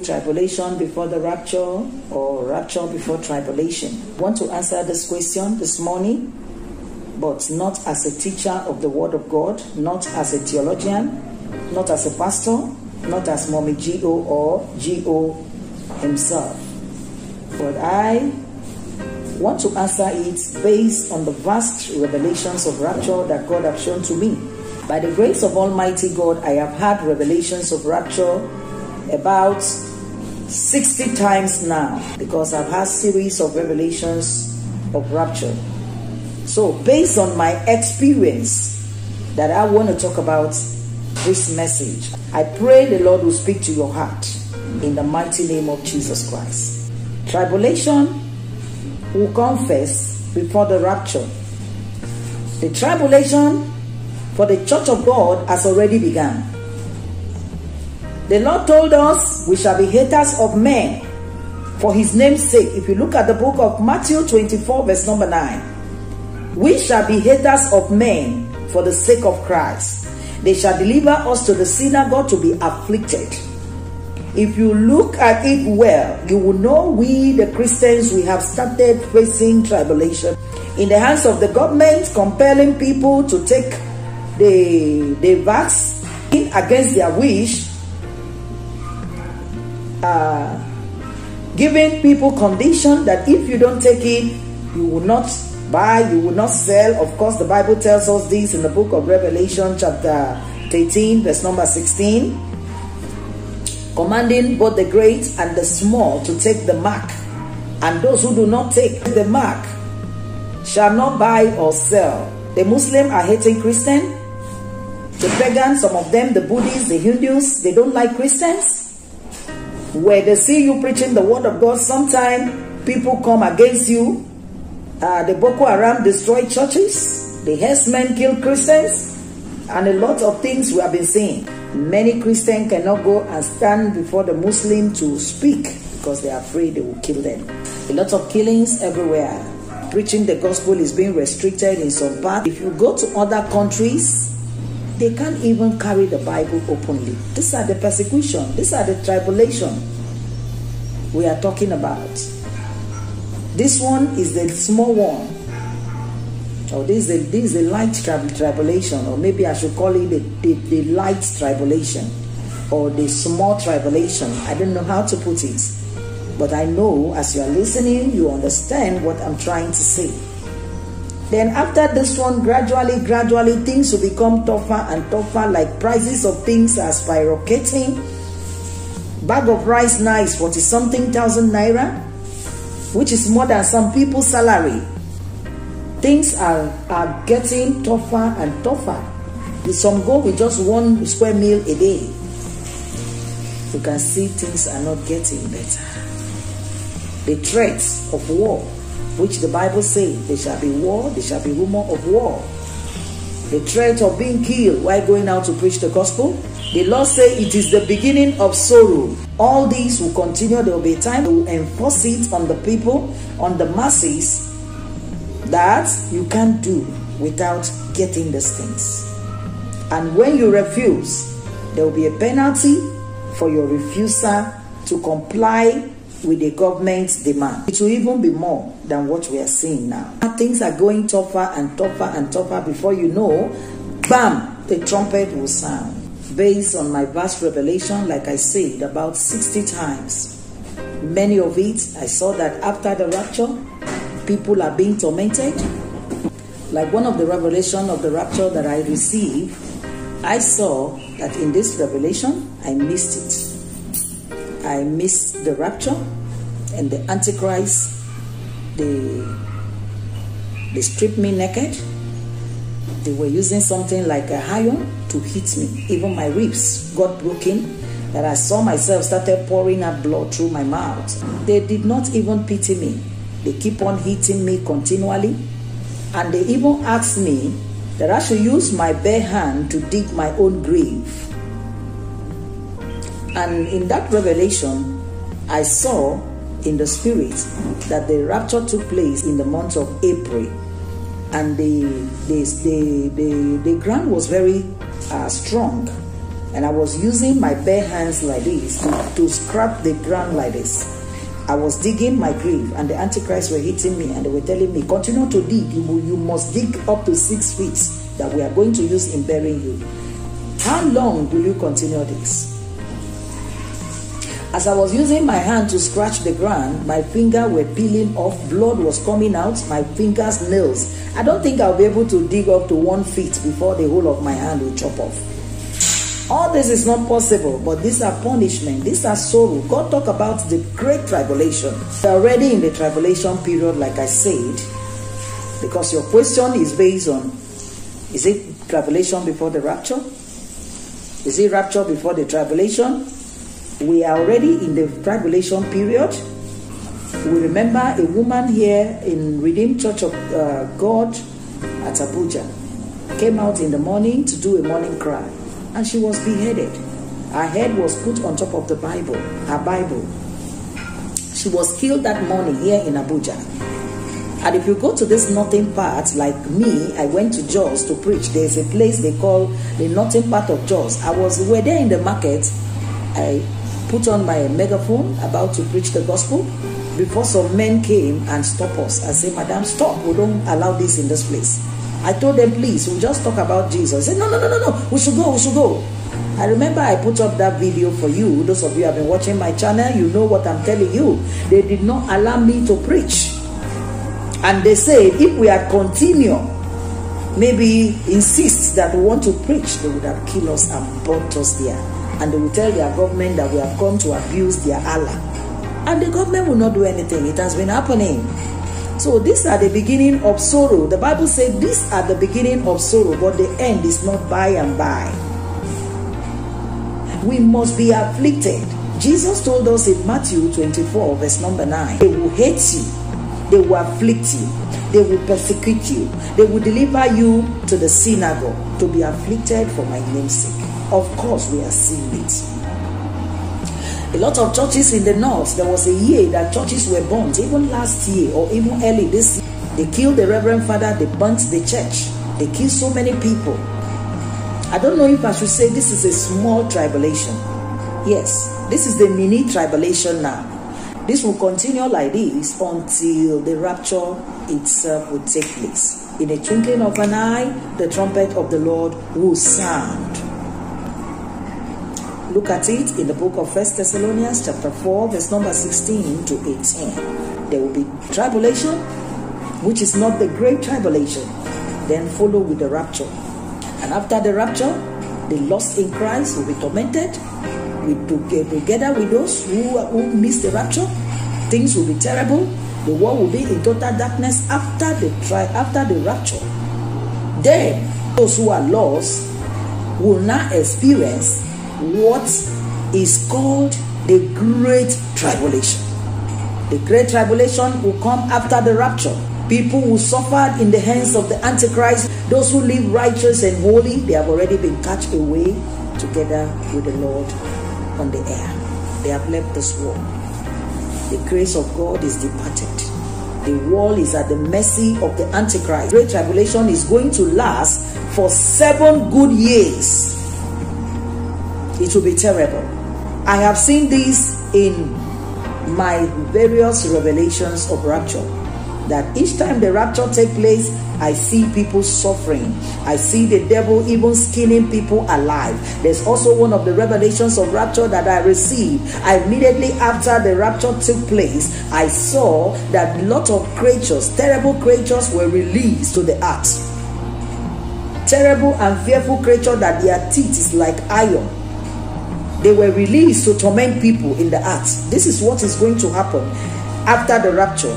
Tribulation before the rapture or rapture before tribulation? I want to answer this question this morning, but not as a teacher of the Word of God, not as a theologian, not as a pastor, not as Mommy G.O. or G.O. himself. But I want to answer it based on the vast revelations of rapture that God have shown to me. By the grace of Almighty God, I have had revelations of rapture about 60 times now because I've had series of revelations of rapture. So, based on my experience that I want to talk about this message, I pray the Lord will speak to your heart in the mighty name of Jesus Christ. Tribulation will come first before the rapture. The tribulation for the church of God has already begun. The Lord told us we shall be haters of men for his name's sake. If you look at the book of Matthew 24, verse number 9, we shall be haters of men for the sake of Christ. They shall deliver us to the synagogue to be afflicted. If you look at it well, you will know we, the Christians, we have started facing tribulation in the hands of the government, compelling people to take the, the vaccine against their wish uh, giving people condition that if you don't take it, you will not buy, you will not sell. Of course, the Bible tells us this in the book of Revelation, chapter 13, verse number 16. Commanding both the great and the small to take the mark, and those who do not take the mark shall not buy or sell. The Muslim are hating Christian. The pagans, some of them, the Buddhists, the Hindus, they don't like Christians where they see you preaching the word of God, sometimes people come against you. Uh, the Boko Haram destroyed churches. The herdsmen kill Christians. And a lot of things we have been seeing. Many Christians cannot go and stand before the Muslim to speak because they are afraid they will kill them. A lot of killings everywhere. Preaching the gospel is being restricted in some parts. If you go to other countries, they can't even carry the Bible openly. These are the persecution. These are the tribulation we are talking about. This one is the small one. Or this is the, this is light tribulation. Or maybe I should call it the, the, the light tribulation. Or the small tribulation. I don't know how to put it. But I know as you are listening, you understand what I'm trying to say. Then after this one, gradually, gradually, things will become tougher and tougher, like prices of things are skyrocketing. Bag of rice now is 40 something thousand naira, which is more than some people's salary. Things are, are getting tougher and tougher. Some go with just one square meal a day. You can see things are not getting better. The threats of war which the Bible says there shall be war, there shall be rumor of war. The threat of being killed while going out to preach the gospel. The Lord say it is the beginning of sorrow. All these will continue. There will be a time to enforce it on the people, on the masses, that you can't do without getting these things. And when you refuse, there will be a penalty for your refusal to comply with the government's demand. It will even be more than what we are seeing now. Things are going tougher and tougher and tougher before you know, bam, the trumpet will sound. Based on my vast revelation, like I said, about 60 times. Many of it, I saw that after the rapture, people are being tormented. Like one of the revelation of the rapture that I received, I saw that in this revelation, I missed it. I missed the rapture and the Antichrist. They, they stripped me naked. They were using something like a iron to hit me. Even my ribs got broken. That I saw myself started pouring out blood through my mouth. They did not even pity me. They keep on hitting me continually. And they even asked me that I should use my bare hand to dig my own grave. And in that revelation, I saw in the spirit that the rapture took place in the month of April. And the, the, the, the, the ground was very uh, strong. and I was using my bare hands like this to, to scrap the ground like this. I was digging my grave, and the Antichrist were hitting me, and they were telling me, Continue to dig. You, you must dig up to six feet that we are going to use in burying you. How long will you continue this? As I was using my hand to scratch the ground, my fingers were peeling off, blood was coming out, my fingers, nails. I don't think I'll be able to dig up to one feet before the whole of my hand will chop off. All this is not possible, but these are punishment, these are sorrow. God talk about the great tribulation. We're already in the tribulation period, like I said, because your question is based on is it tribulation before the rapture? Is it rapture before the tribulation? we are already in the tribulation period. We remember a woman here in Redeemed Church of uh, God at Abuja came out in the morning to do a morning cry, and she was beheaded. Her head was put on top of the Bible, her Bible. She was killed that morning here in Abuja. And if you go to this northern part, like me, I went to Jos to preach. There's a place they call the northern part of Jos. I was we were there in the market. I put on my megaphone about to preach the gospel before some men came and stopped us and said, Madam, stop. We don't allow this in this place. I told them, please, we'll just talk about Jesus. I said, no, no, no, no, no. We should go. We should go. I remember I put up that video for you. Those of you have been watching my channel, you know what I'm telling you. They did not allow me to preach. And they said, if we had continued, maybe insist that we want to preach, they would have killed us and burnt us there and they will tell their government that we have come to abuse their Allah. And the government will not do anything. It has been happening. So these are the beginning of sorrow. The Bible said these are the beginning of sorrow, but the end is not by and by. We must be afflicted. Jesus told us in Matthew 24, verse number 9, they will hate you, they will afflict you, they will persecute you, they will deliver you to the synagogue to be afflicted for my name's sake. Of course, we are seeing it. A lot of churches in the north, there was a year that churches were burnt, even last year or even early this year. They killed the Reverend Father, they burnt the church, they killed so many people. I don't know if I should say this is a small tribulation. Yes, this is the mini tribulation now. This will continue like this until the rapture itself will take place. In a twinkling of an eye, the trumpet of the Lord will sound. Look at it in the book of First Thessalonians chapter 4 verse number 16 to 18. There will be tribulation, which is not the great tribulation. Then follow with the rapture. And after the rapture, the lost in Christ will be tormented. We together with those who, who miss the rapture, things will be terrible. The world will be in total darkness after the tri- after the rapture. Then those who are lost will now experience what is called the Great Tribulation. The Great Tribulation will come after the rapture. People who suffered in the hands of the Antichrist, those who live righteous and holy, they have already been catch away together with the Lord on the air. They have left this world. The grace of God is departed. The world is at the mercy of the Antichrist. Great tribulation is going to last for seven good years it will be terrible. I have seen this in my various revelations of rapture. That each time the rapture take place, I see people suffering. I see the devil even skinning people alive. There's also one of the revelations of rapture that I received. I immediately after the rapture took place, I saw that a lot of creatures, terrible creatures, were released to the earth. Terrible and fearful creatures that their teeth is like iron they were released to torment people in the earth. This is what is going to happen after the rapture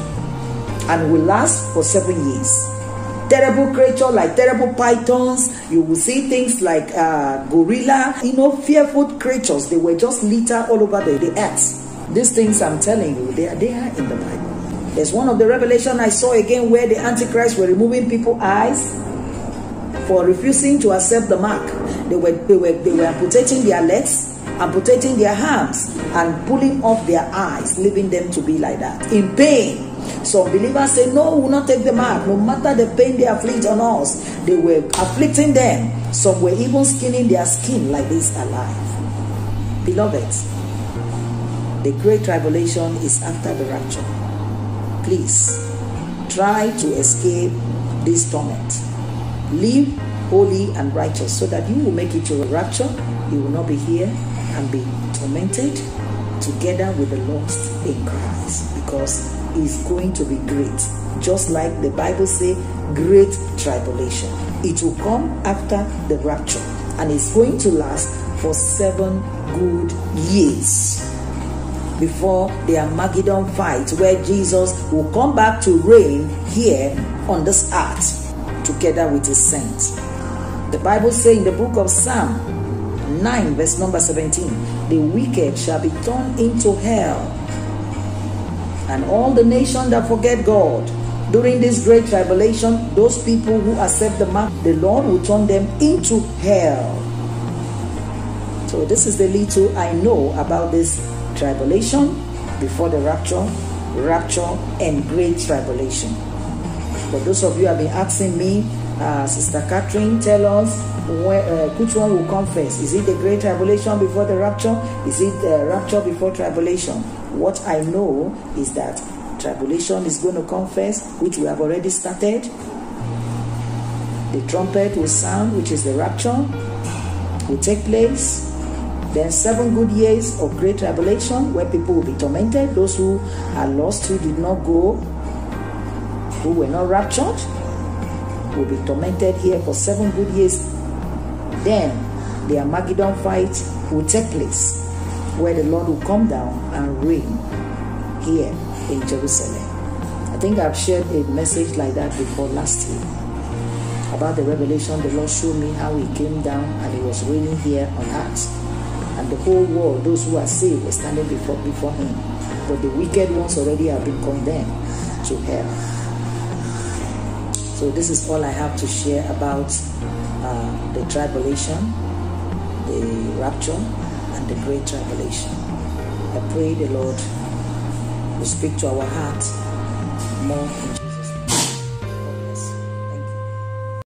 and will last for seven years. Terrible creature like terrible pythons. You will see things like uh, gorilla, you know, fearful creatures. They were just litter all over the, the earth. These things I'm telling you, they are, they are in the Bible. There's one of the revelation I saw again where the Antichrist were removing people's eyes for refusing to accept the mark. They were, they were, they were amputating their legs amputating their hands and pulling off their eyes, leaving them to be like that in pain. Some believers say, No, we will not take the mark. No matter the pain they afflict on us, they were afflicting them. Some were even skinning their skin like this alive. Beloved, the great tribulation is after the rapture. Please try to escape this torment. Live holy and righteous so that you will make it to the rapture. You will not be here and be tormented together with the lost in Christ because it's going to be great. Just like the Bible say, great tribulation. It will come after the rapture and it's going to last for seven good years before the Armageddon fight where Jesus will come back to reign here on this earth together with his saints. The Bible says in the book of Psalm 9 verse number 17, the wicked shall be turned into hell and all the nations that forget God during this great tribulation, those people who accept the mark, the Lord will turn them into hell. So this is the little I know about this tribulation before the rapture, rapture, and great tribulation. For those of you have been asking me, uh, Sister Catherine, tell us where, uh, which one will come first. Is it the great tribulation before the rapture? Is it the rapture before tribulation? What I know is that tribulation is going to come first, which we have already started. The trumpet will sound, which is the rapture, will take place. Then seven good years of great tribulation where people will be tormented. Those who are lost, who did not go, who were not raptured, will be tormented here for seven good years. Then the Armageddon fight will take place where the Lord will come down and reign here in Jerusalem. I think I've shared a message like that before last year about the revelation the Lord showed me how he came down and he was reigning here on earth. And the whole world, those who are saved, were standing before, before him. But the wicked ones already have been condemned to hell. So this is all I have to share about uh, the tribulation, the rapture, and the great tribulation. I pray the Lord will speak to our heart more